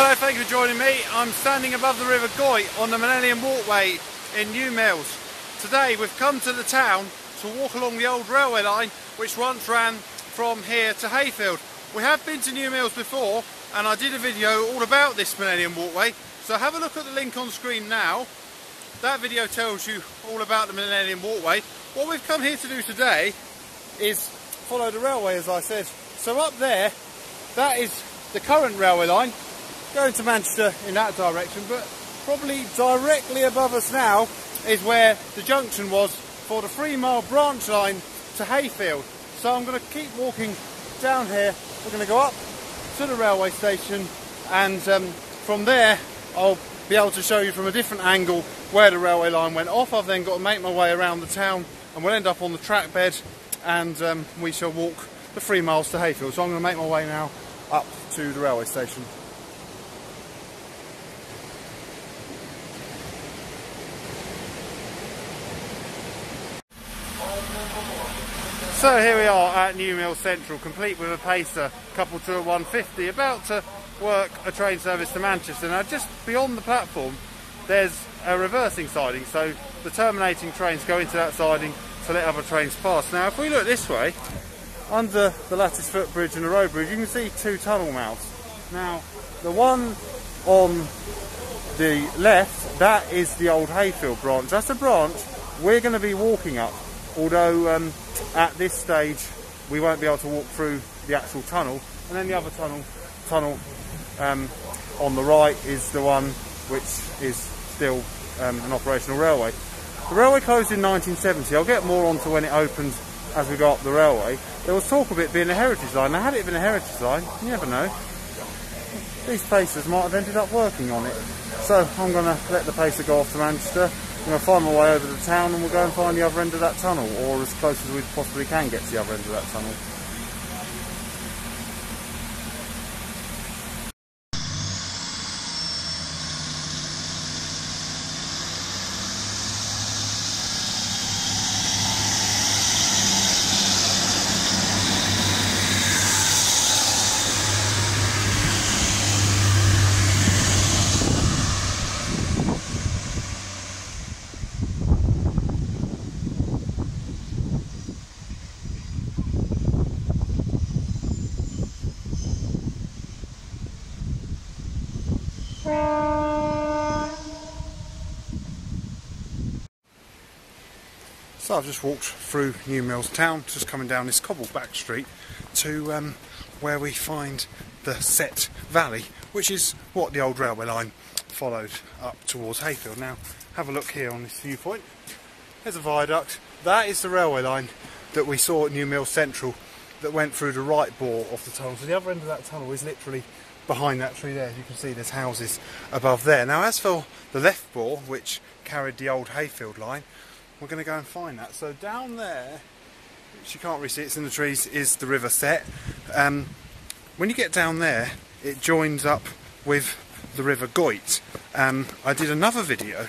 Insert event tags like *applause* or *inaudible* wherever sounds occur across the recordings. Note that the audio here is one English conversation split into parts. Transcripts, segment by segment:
Hello, thank you for joining me. I'm standing above the River Goyt on the Millennium Walkway in New Mills. Today we've come to the town to walk along the old railway line which once ran from here to Hayfield. We have been to New Mills before and I did a video all about this Millennium Walkway so have a look at the link on screen now. That video tells you all about the Millennium Walkway. What we've come here to do today is follow the railway as I said. So up there, that is the current railway line going to Manchester in that direction but probably directly above us now is where the junction was for the three mile branch line to Hayfield. So I'm going to keep walking down here. We're going to go up to the railway station and um, from there I'll be able to show you from a different angle where the railway line went off. I've then got to make my way around the town and we'll end up on the track bed and um, we shall walk the three miles to Hayfield. So I'm going to make my way now up to the railway station. So here we are at New Mills Central, complete with a pacer, coupled to a 150, about to work a train service to Manchester. Now just beyond the platform, there's a reversing siding, so the terminating trains go into that siding to let other trains pass. Now if we look this way, under the lattice footbridge and the road bridge, you can see two tunnel mouths. Now the one on the left, that is the old Hayfield branch. That's a branch we're going to be walking up although um, at this stage we won't be able to walk through the actual tunnel and then the other tunnel tunnel um, on the right is the one which is still um, an operational railway. The railway closed in 1970. I'll get more onto when it opened as we go up the railway. There was talk of it being a heritage line. Now, had it been a heritage line, you never know. These pacers might have ended up working on it. So I'm going to let the pacer go off to Manchester going to find my way over the town and we'll go and find the other end of that tunnel, or as close as we possibly can get to the other end of that tunnel. So I've just walked through New Mills town, just coming down this cobbled back street to um, where we find the Sett Valley, which is what the old railway line followed up towards Hayfield. Now, have a look here on this viewpoint. There's a viaduct. That is the railway line that we saw at New Mills Central that went through the right bore of the tunnel. So the other end of that tunnel is literally behind that tree there. You can see there's houses above there. Now as for the left bore, which carried the old Hayfield line, we're going to go and find that. So down there, which you can't really see, it's in the trees, is the River Sett. Um, when you get down there, it joins up with the River Goyt. Um, I did another video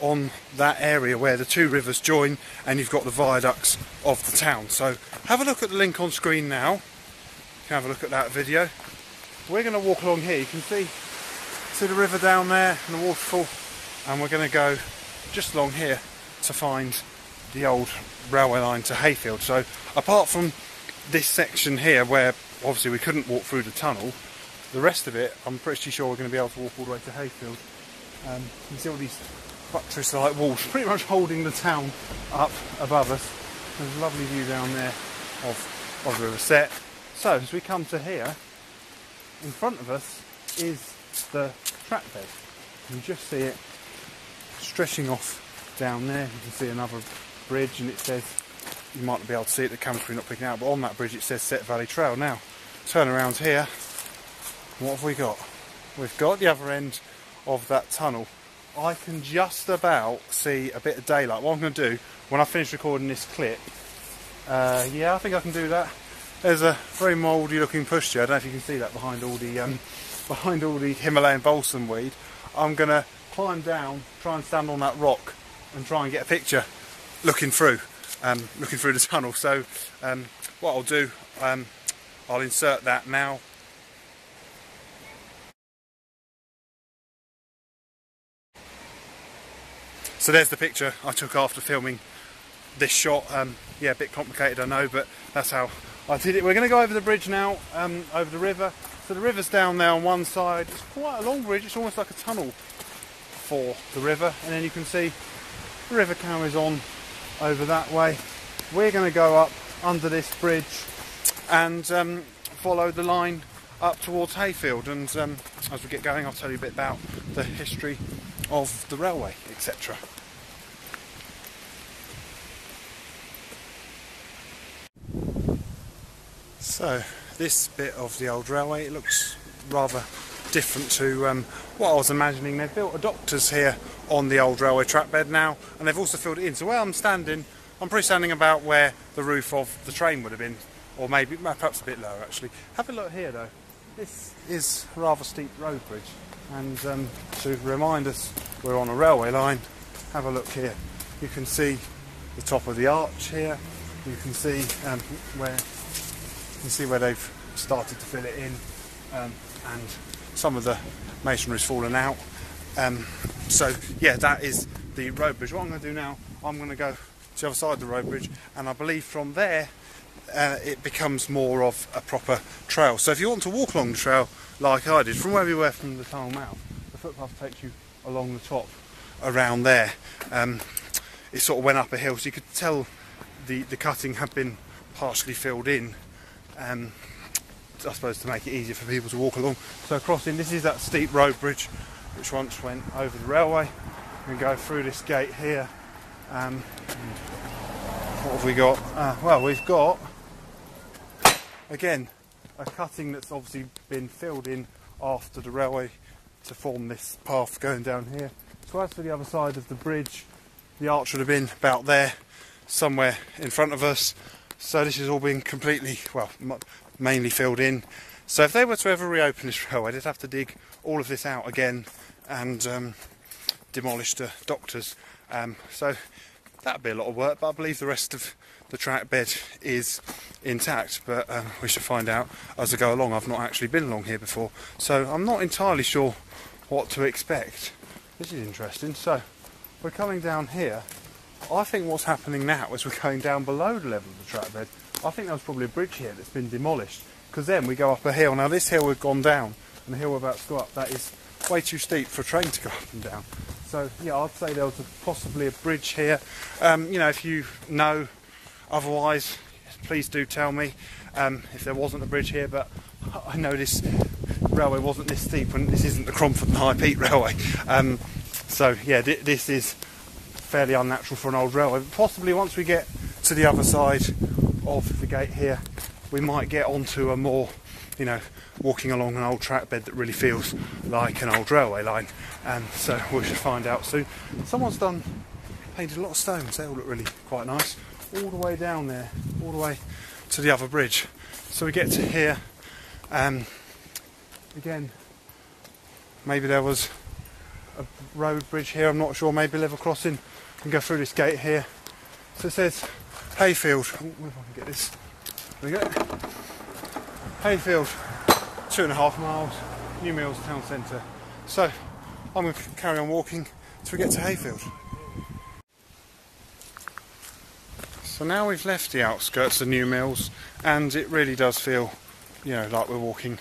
on that area where the two rivers join and you've got the viaducts of the town. So have a look at the link on screen now. You can have a look at that video. We're going to walk along here. You can see, see the river down there and the waterfall and we're going to go just along here to find the old railway line to Hayfield. So apart from this section here where obviously we couldn't walk through the tunnel, the rest of it I'm pretty sure we're going to be able to walk all the way to Hayfield. Um, you can see all these buttress-like walls *laughs* pretty much holding the town up above us. There's a lovely view down there of, of the River Sett. So as we come to here, in front of us is the track bed. You just see it stretching off down there. You can see another bridge and it says you might not be able to see it the camera screen not picking out but on that bridge it says Sett Valley Trail. Now turn around here. What have we got? We've got the other end of that tunnel. I can just about see a bit of daylight. What I'm going to do when I finish recording this clip uh, yeah I think I can do that. There's a very mouldy looking pushchair I don't know if you can see that behind all the um, *laughs* behind all the Himalayan balsam weed. I'm going to climb down try and stand on that rock and try and get a picture looking through, um, looking through the tunnel. So um, what I'll do, um, I'll insert that now. So there's the picture I took after filming this shot. Um, yeah, a bit complicated, I know, but that's how I did it. We're going to go over the bridge now, um, over the river. So the river's down there on one side. It's quite a long bridge. It's almost like a tunnel for the river. And then you can see river carries on over that way. We're going to go up under this bridge and um, follow the line up towards Hayfield. And um, as we get going, I'll tell you a bit about the history of the railway, etc. So this bit of the old railway, it looks rather different to um, what I was imagining. They've built a doctor's here on the old railway track bed now, and they've also filled it in. So where I'm standing, I'm pretty standing about where the roof of the train would have been, or maybe perhaps a bit lower actually. Have a look here though. This is a rather steep road bridge, and um, to remind us we're on a railway line, have a look here. You can see the top of the arch here. You can see um, where you can see where they've started to fill it in, um, and some of the masonry's fallen out. Um, so yeah, that is the road bridge. What I'm going to do now, I'm going to go to the other side of the road bridge, and I believe from there uh, it becomes more of a proper trail. So if you want to walk along the trail like I did, from where we were from the tunnel mouth, the footpath takes you along the top around there. Um, it sort of went up a hill, so you could tell the, the cutting had been partially filled in. Um, I suppose to make it easier for people to walk along. So crossing, this is that steep road bridge which once went over the railway. We go through this gate here. Um, what have we got? Uh, well, we've got again a cutting that's obviously been filled in after the railway to form this path going down here. So as for the other side of the bridge, the arch would have been about there, somewhere in front of us. So this has all been completely, well, mainly filled in. So if they were to ever reopen this railway, they'd have to dig all of this out again and um, demolish the doctors. Um, so that'd be a lot of work, but I believe the rest of the track bed is intact. But uh, we should find out as I go along. I've not actually been along here before, so I'm not entirely sure what to expect. This is interesting. So we're coming down here. I think what's happening now is we're going down below the level of the track bed. I think there was probably a bridge here that's been demolished because then we go up a hill. Now this hill we've gone down and the hill we're about to go up, that is way too steep for a train to go up and down. So yeah, I'd say there was a, possibly a bridge here. Um, you know, if you know otherwise, please do tell me um, if there wasn't a bridge here. But I know this railway wasn't this steep, and this isn't the Cromford and High Peak Railway. Um, so yeah, th this is fairly unnatural for an old railway. But possibly once we get to the other side of the gate here, we might get onto a more, you know, walking along an old track bed that really feels like an old railway line. And so we should find out soon. Someone's done painted a lot of stones. They all look really quite nice. All the way down there, all the way to the other bridge. So we get to here. Um, again, maybe there was a road bridge here. I'm not sure. Maybe level crossing. and go through this gate here. So it says Hayfield. Oh, if I can get this. There we go. Hayfield two and a half miles, New Mills town centre. So I'm going to carry on walking till we get to Hayfield. So now we've left the outskirts of New Mills and it really does feel, you know, like we're walking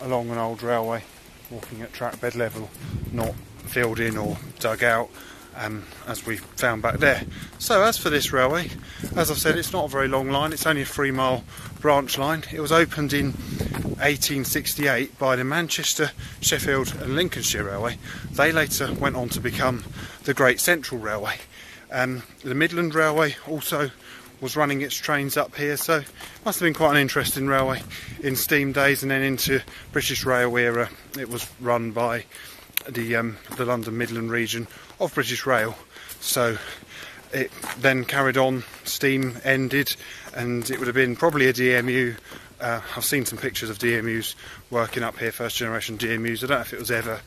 along an old railway, walking at track bed level, not filled in or dug out um, as we found back there. So as for this railway, as I've said, it's not a very long line. It's only a three mile branch line. It was opened in 1868 by the Manchester, Sheffield and Lincolnshire Railway. They later went on to become the Great Central Railway. Um, the Midland Railway also was running its trains up here, so it must have been quite an interesting railway in steam days and then into British Rail era. It was run by the um, the London Midland region of British Rail. So it then carried on, steam ended, and it would have been probably a DMU. Uh, I've seen some pictures of DMUs working up here, first generation DMUs. I don't know if it was ever,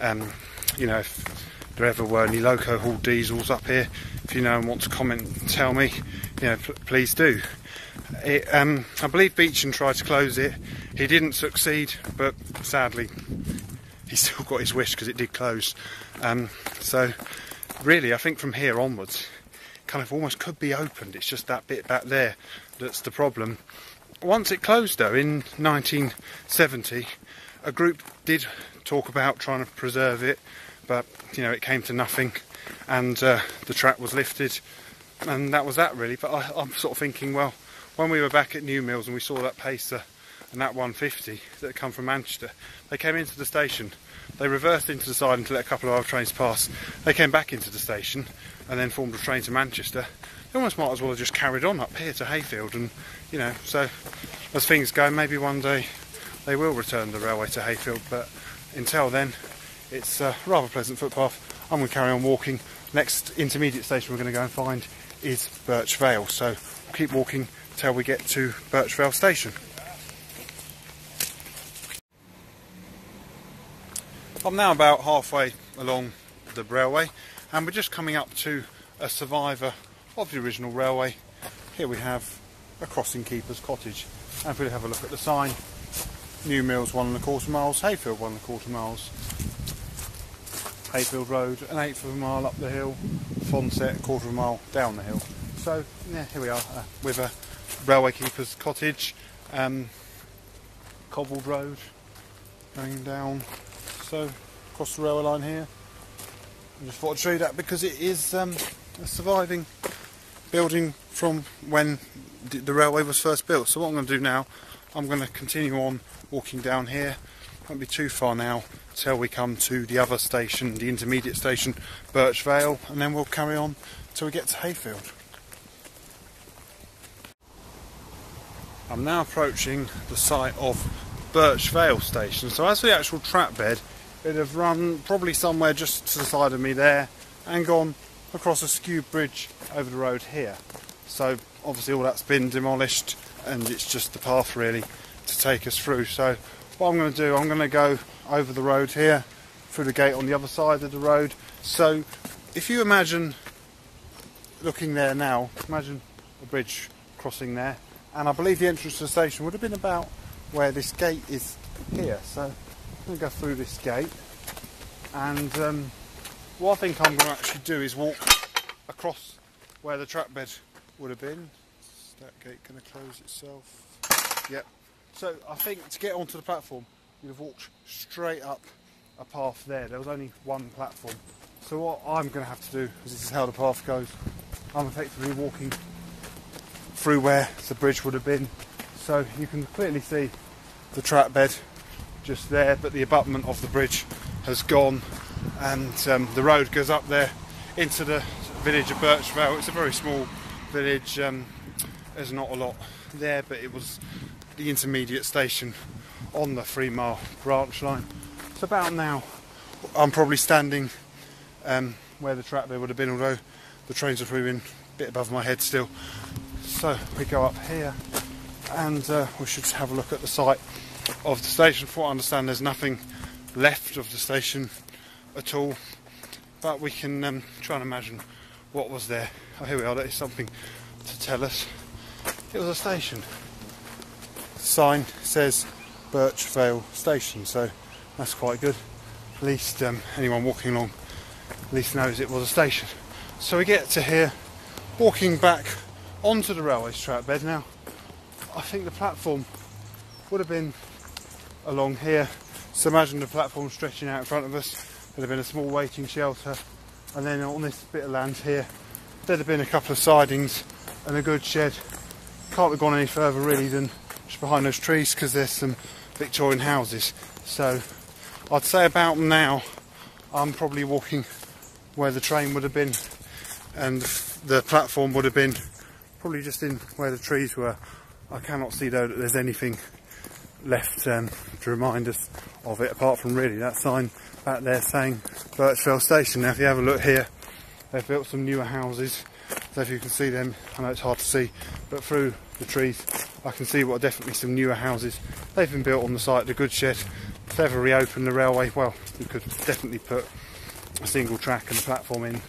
um, you know, if there ever were any loco hauled diesels up here. If you know and want to comment and tell me, you know, please do. It, um, I believe Beeching tried to close it. He didn't succeed, but sadly, he *laughs* still got his wish because it did close. Um, so really, I think from here onwards, kind of almost could be opened. It's just that bit back there that's the problem. Once it closed, though, in 1970, a group did talk about trying to preserve it, but you know it came to nothing, and uh, the trap was lifted, and that was that really. But I, I'm sort of thinking, well, when we were back at New Mills and we saw that pacer and that 150 that come from Manchester, they came into the station. They reversed into the side and let a couple of other trains pass. They came back into the station and then formed a train to Manchester. They almost might as well have just carried on up here to Hayfield, and you know, so as things go, maybe one day they will return the railway to Hayfield. But until then, it's a rather pleasant footpath. I'm going to carry on walking. Next intermediate station we're going to go and find is Birch Vale. So we'll keep walking till we get to Birch Vale station. I'm now about halfway along the railway and we're just coming up to a survivor of the original railway. Here we have a crossing keeper's cottage and if we have a look at the sign New Mills one and a quarter miles, Hayfield one and a quarter miles, Hayfield Road an eighth of a mile up the hill, Thornsett a quarter of a mile down the hill. So yeah, here we are uh, with a railway keeper's cottage, um, cobbled road going down. So across the railway line here. I just thought I'd show you that because it is um, a surviving building from when the railway was first built. So what I'm going to do now, I'm going to continue on walking down here. Won't be too far now till we come to the other station, the intermediate station, Birch Vale, and then we'll carry on till we get to Hayfield. I'm now approaching the site of Birch Vale station. So as for the actual track bed, it'd have run probably somewhere just to the side of me there and gone across a skewed bridge over the road here. So obviously all that's been demolished and it's just the path really to take us through. So what I'm going to do, I'm going to go over the road here through the gate on the other side of the road. So if you imagine looking there now, imagine a bridge crossing there and I believe the entrance to the station would have been about where this gate is here. So going to go through this gate and um, what I think I'm going to actually do is walk across where the track bed would have been. Is that gate going to close itself? Yep. So I think to get onto the platform, you'd have walked straight up a path there. There was only one platform. So what I'm going to have to do, because this is how the path goes, I'm effectively walking through where the bridge would have been. So you can clearly see the track bed just there, but the abutment of the bridge has gone and um, the road goes up there into the village of Birchvale. It's a very small village, um, there's not a lot there, but it was the intermediate station on the three mile branch line. So about now, I'm probably standing um, where the track bed would have been, although the trains are moving a bit above my head still. So we go up here and uh, we should have a look at the site of the station. For I understand, there's nothing left of the station at all, but we can um, try and imagine what was there. Oh, here we are, that is something to tell us. It was a station. The sign says Birchvale Station, so that's quite good. At least um, anyone walking along at least knows it was a station. So we get to here, walking back onto the railway track bed now. I think the platform would have been along here. So imagine the platform stretching out in front of us. There'd have been a small waiting shelter, and then on this bit of land here, there'd have been a couple of sidings and a good shed. Can't have gone any further really than just behind those trees because there's some Victorian houses. So I'd say about now I'm probably walking where the train would have been and the platform would have been probably just in where the trees were. I cannot see though that there's anything left um, to remind us of it apart from really that sign back there saying Birch Vale Station. Now if you have a look here they've built some newer houses so if you can see them, I know it's hard to see but through the trees I can see what are definitely some newer houses. They've been built on the site, the goods shed. If they ever reopen the railway, well you could definitely put a single track and a platform in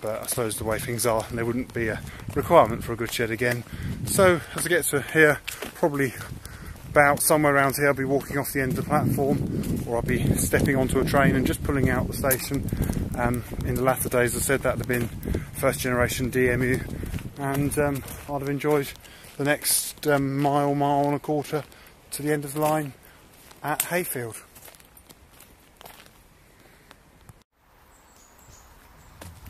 but I suppose the way things are, there wouldn't be a requirement for a goods shed again. So as I get to here, probably about somewhere around here. I'll be walking off the end of the platform, or I'll be stepping onto a train and just pulling out the station. Um, in the latter days, I said that would have been first generation DMU, and um, I'd have enjoyed the next um, mile, mile and a quarter to the end of the line at Hayfield.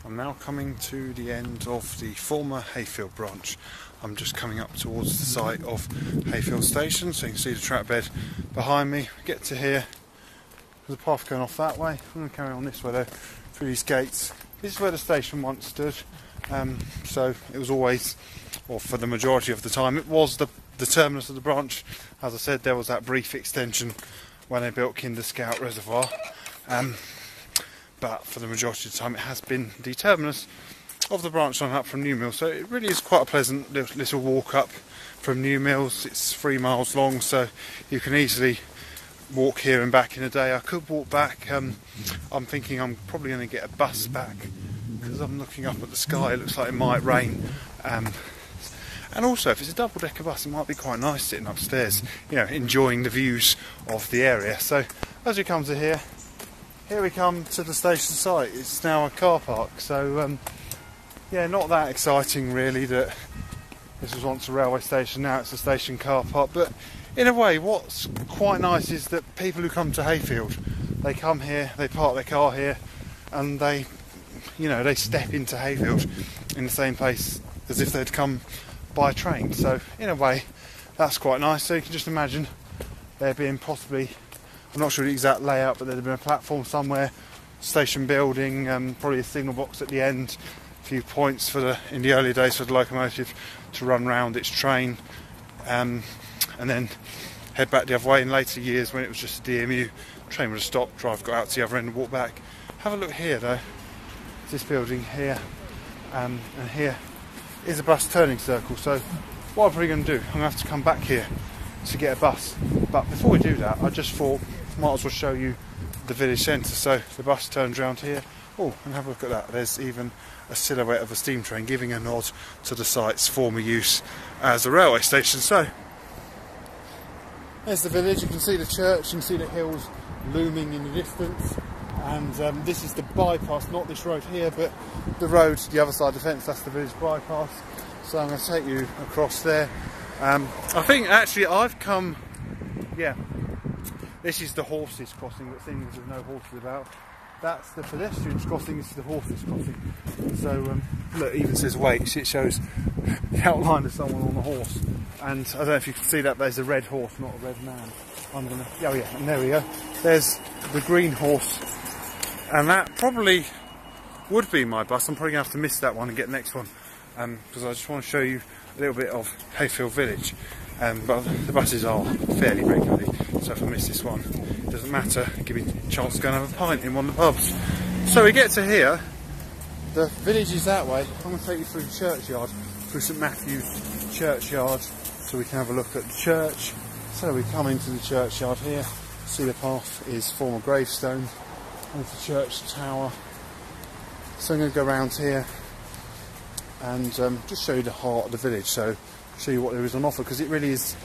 I'm now coming to the end of the former Hayfield branch. I'm just coming up towards the site of Hayfield Station, so you can see the track bed behind me. Get to here, there's a path going off that way. I'm going to carry on this way though, through these gates. This is where the station once stood, um, so it was always, or for the majority of the time, it was the, the terminus of the branch. As I said, there was that brief extension when they built Kinder Scout Reservoir. Um, but for the majority of the time it has been the terminus of the branch line up from New Mills. So it really is quite a pleasant little walk up from New Mills. It's three miles long, so you can easily walk here and back in a day. I could walk back. Um, I'm thinking I'm probably going to get a bus back because I'm looking up at the sky. It looks like it might rain. Um, and also, if it's a double decker bus, it might be quite nice sitting upstairs, you know, enjoying the views of the area. So, as we come to here, here we come to the station site. It's now a car park, so um, yeah, not that exciting really that this was once a railway station, now it's a station car park. But in a way, what's quite nice is that people who come to Hayfield, they come here, they park their car here, and they, you know, they step into Hayfield in the same place as if they'd come by train. So in a way, that's quite nice. So you can just imagine there being possibly I'm not sure the exact layout, but there'd have been a platform somewhere, station building, um, probably a signal box at the end, few points for the in the early days for the locomotive to run round its train, um, and then head back the other way. In later years, when it was just a DMU, train would have stopped, driver got out to the other end and walked back. Have a look here though. This building here, um, and here is a bus turning circle. So what I'm going to do, I'm going to have to come back here to get a bus. But before we do that, I just thought might as well show you the village centre. So the bus turns around here. Oh, and have a look at that. There's even a silhouette of a steam train giving a nod to the site's former use as a railway station. So there's the village. You can see the church. You can see the hills looming in the distance. And um, this is the bypass, not this road here, but the road to the other side of the fence. That's the village bypass. So I'm going to take you across there. Um, I think actually I've come, yeah, this is the horses crossing, but seeing there's no horses about. That's the pedestrians crossing, this is the horses crossing. So, um, look, it even says weights, it shows the outline of someone on the horse. And I don't know if you can see that, there's a red horse, not a red man. I'm gonna, oh yeah, and there we go. There's the green horse. And that probably would be my bus. I'm probably gonna have to miss that one and get the next one. Because um, I just want to show you a little bit of Hayfield Village. Um, but the buses are fairly regularly, so if I miss this one, it doesn't matter. Give me a chance to go and have a pint in one of the pubs. So we get to here. The village is that way. I'm going to take you through the churchyard, through St Matthew's churchyard, so we can have a look at the church. So we come into the churchyard here. See the path is former gravestone. There's the church tower. So I'm going to go around here and um, just show you the heart of the village. So show you what there is on offer because it really is.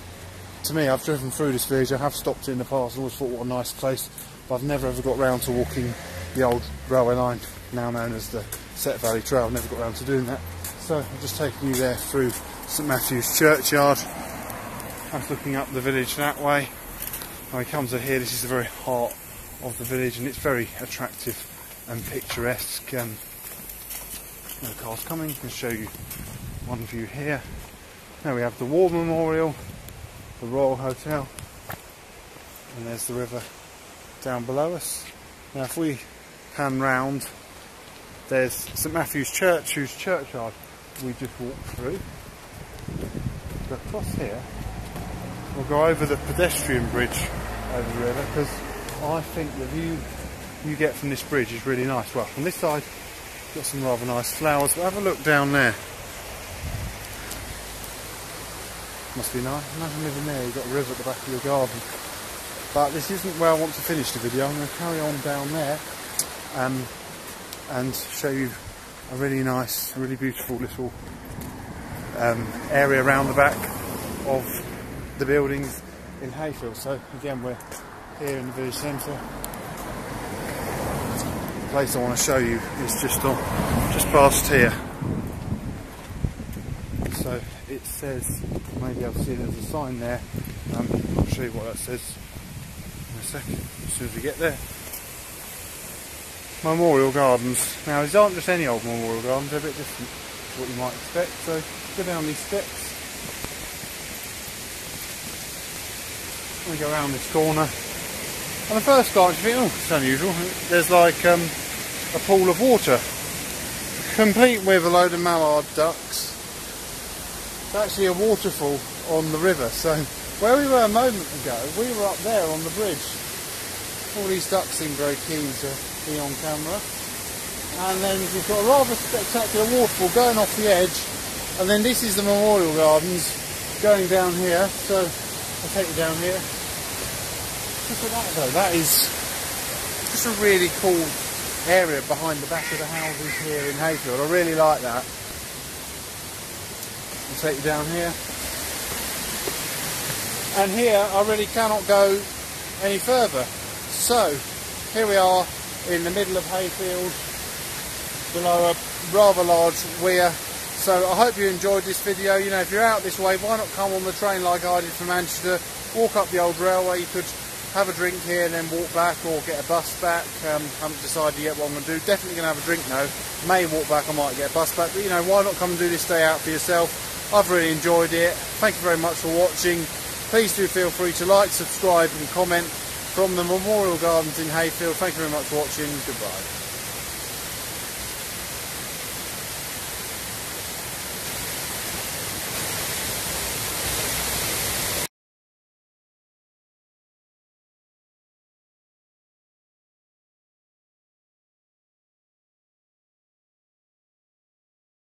To me, I've driven through this village. I have stopped in the past. and always thought what a nice place, but I've never ever got round to walking the old railway line, now known as the Sett Valley Trail. I've never got round to doing that. So I'm just taking you there through St Matthew's Churchyard. I'm looking up the village that way. When it come to here, this is the very heart of the village, and it's very attractive and picturesque. Um, no cars coming. I can show you one view here. Now we have the War Memorial, the Royal Hotel, and there's the river down below us. Now if we pan round, there's St Matthew's Church, whose churchyard we just walked through. But across here, we'll go over the pedestrian bridge over the river because I think the view you get from this bridge is really nice. Well, from this side, got some rather nice flowers, but have a look down there. Must be nice. Imagine living there, you've got a river at the back of your garden. But this isn't where I want to finish the video. I'm going to carry on down there um, and show you a really nice, really beautiful little um, area around the back of the buildings. in Hayfield. So again, we're here in the village centre. Place I want to show you is just on, just past here. So it says, maybe I'll see there's a sign there. Um, I'll show you what that says in a second, as soon as we get there. Memorial Gardens. Now these aren't just any old memorial gardens, they're a bit different to what you might expect. So go down these steps. We go around this corner. And the first glance you think, oh, it's unusual. There's like um, a pool of water. Complete with a load of mallard ducks. It's actually a waterfall on the river. So where we were a moment ago, we were up there on the bridge. All these ducks seem very keen to be on camera. And then you've got a rather spectacular waterfall going off the edge. And then this is the Memorial Gardens going down here. So I'll take you down here. Look at that though, that is just a really cool area behind the back of the houses here in Hayfield. I really like that. I'll take you down here. And here I really cannot go any further. So here we are in the middle of Hayfield below a rather large weir. So I hope you enjoyed this video. You know, if you're out this way, why not come on the train like I did from Manchester, walk up the old railway, you could have a drink here and then walk back or get a bus back. Um, haven't decided yet what I'm going to do. Definitely going to have a drink now. May walk back, I might get a bus back. But you know, why not come and do this day out for yourself? I've really enjoyed it. Thank you very much for watching. Please do feel free to like, subscribe and comment from the Memorial Gardens in Hayfield. Thank you very much for watching. Goodbye.